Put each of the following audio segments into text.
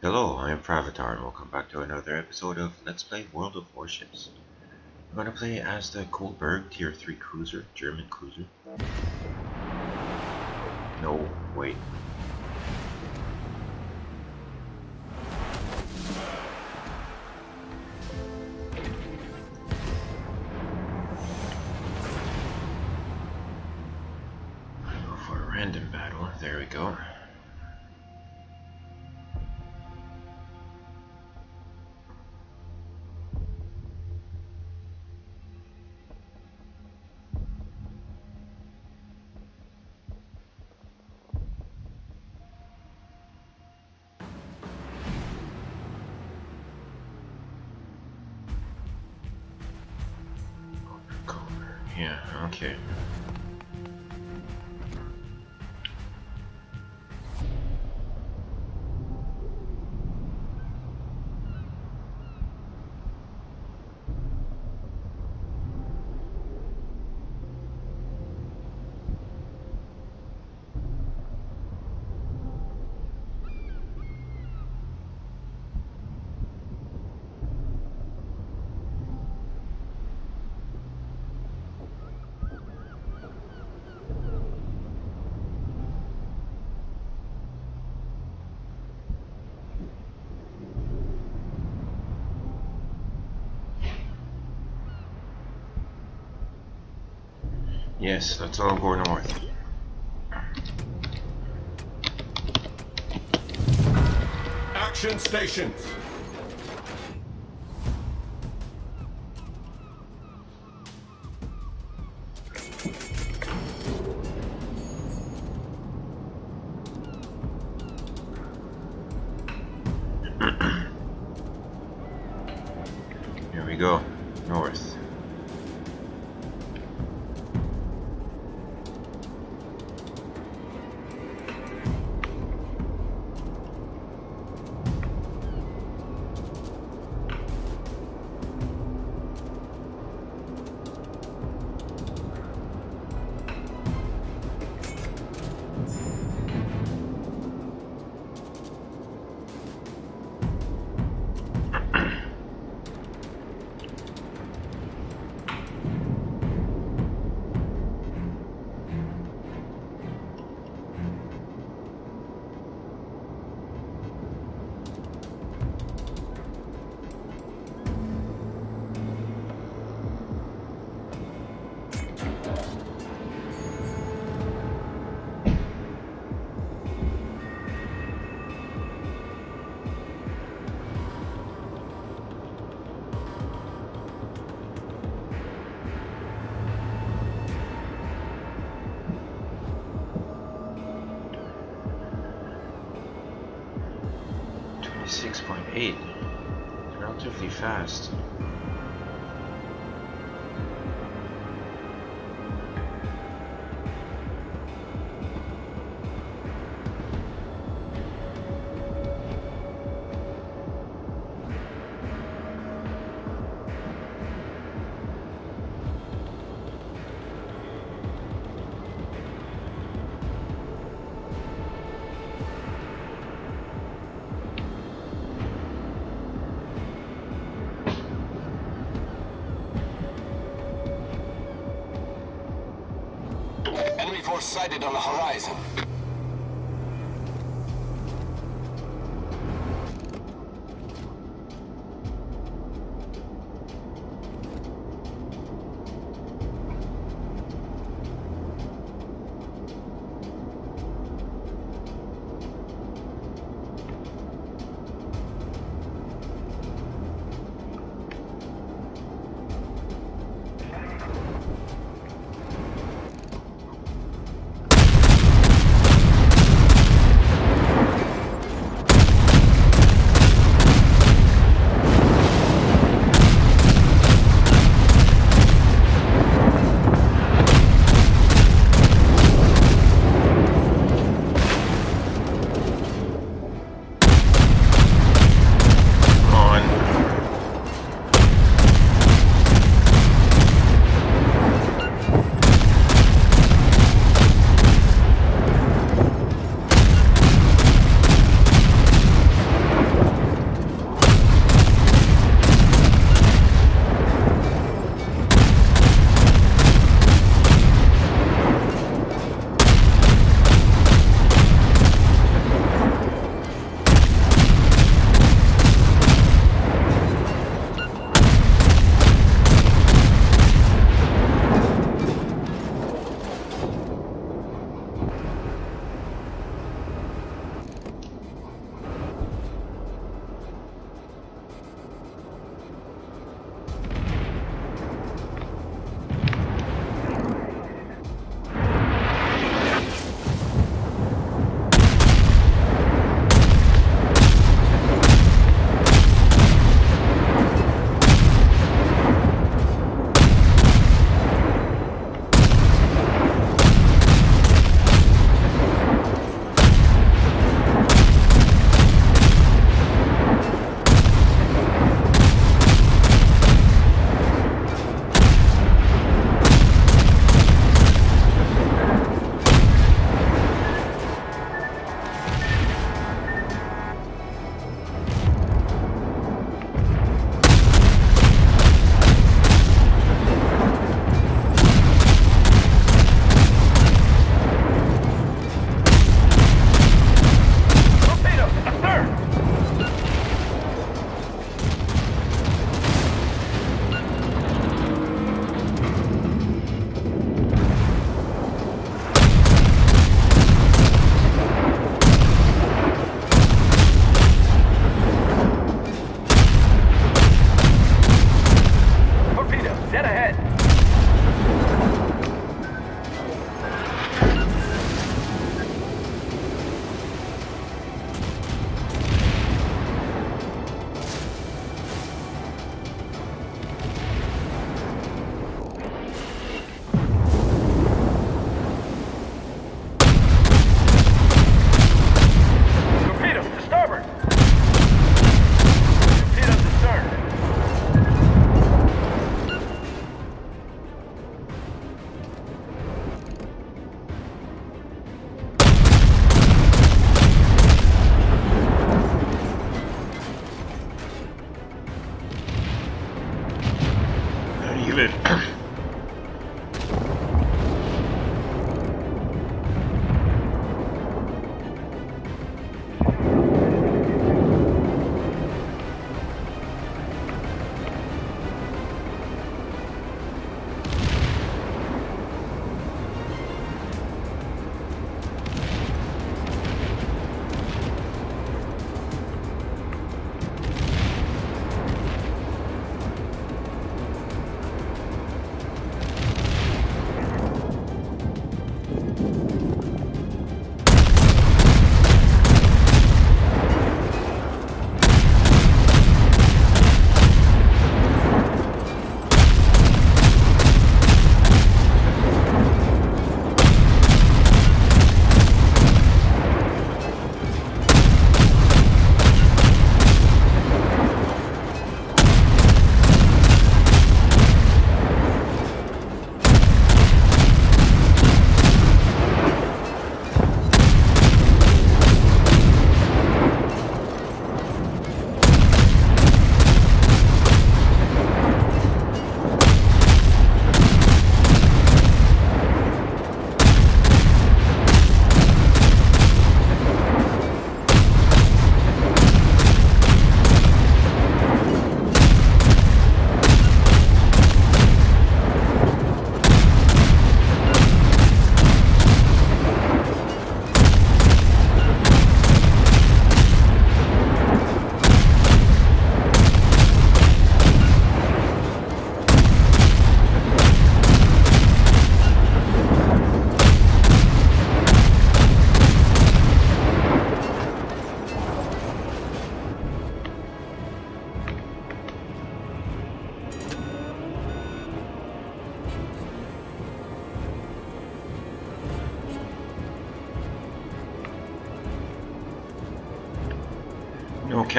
Hello, I am Fravatar and welcome back to another episode of Let's Play World of Warships. I'm gonna play as the Kolberg Tier 3 cruiser, German cruiser. No, wait. Yeah, okay. Yes, let's all go north. Action stations. Relatively fast. Enemy force sighted on the horizon.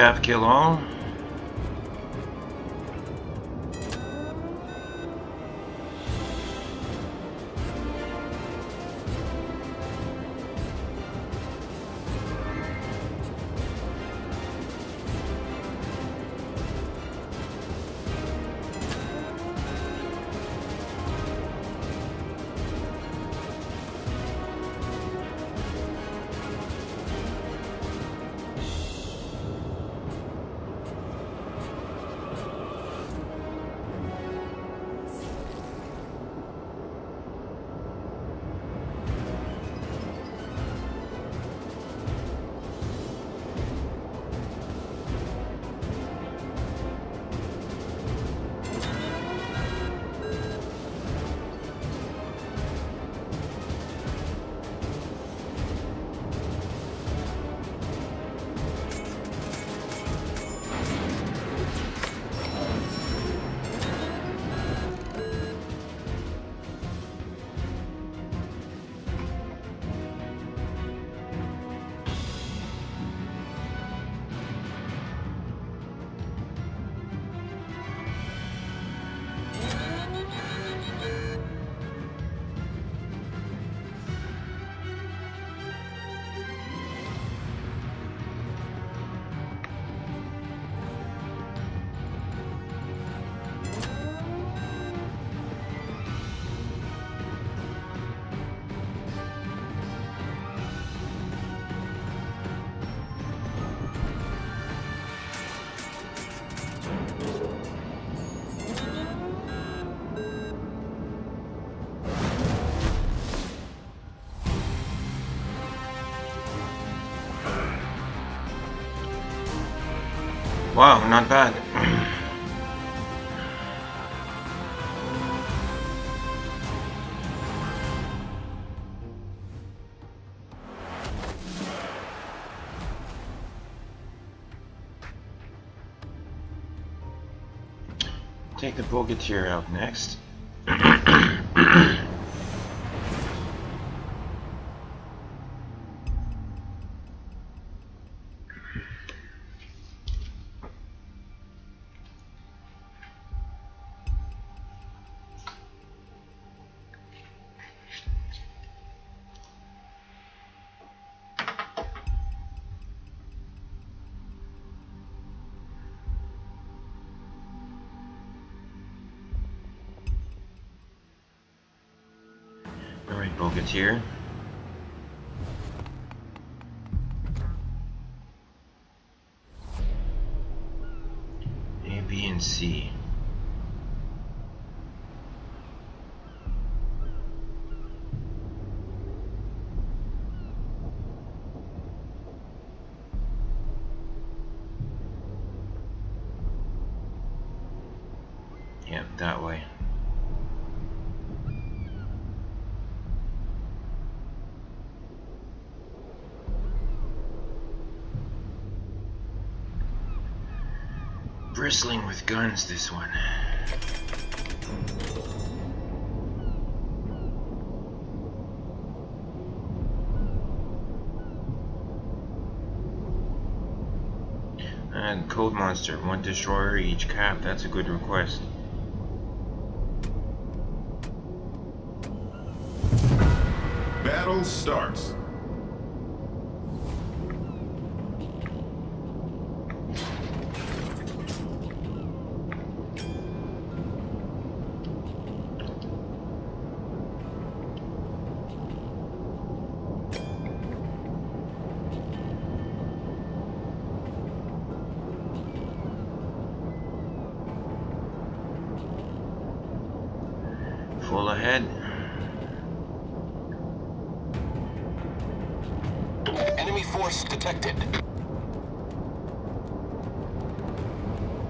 No cap Wow, not bad. Take the Bogatyr out next. Alright, Bogatyr. A, B, and C. Bristling with guns, this one. And Code Monster, one destroyer each cap, that's a good request. Battle starts. Detected.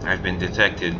I've been detected.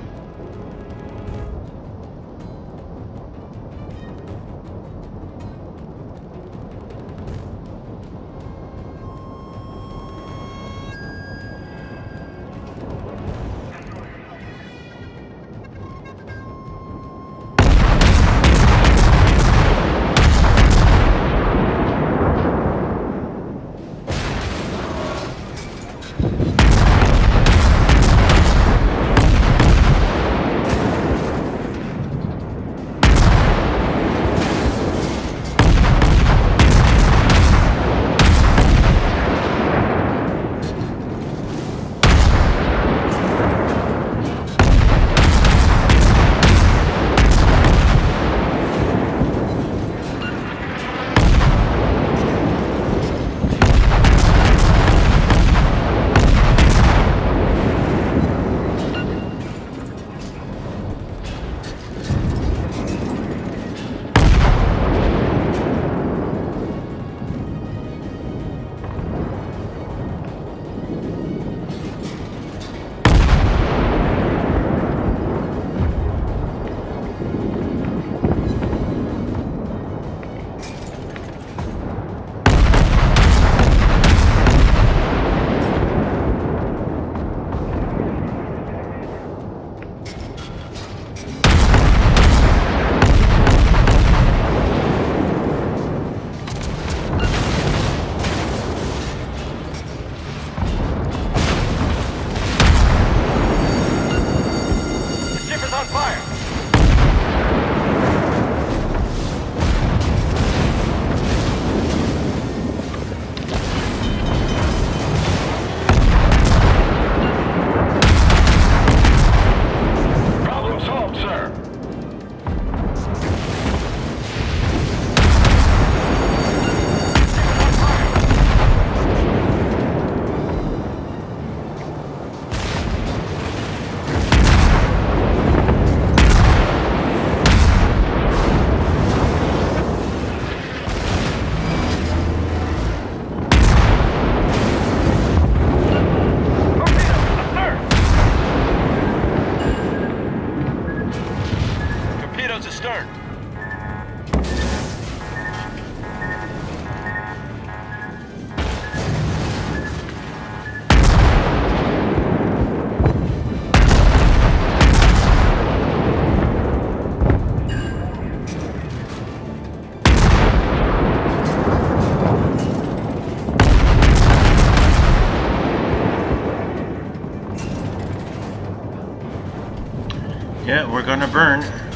Gonna burn.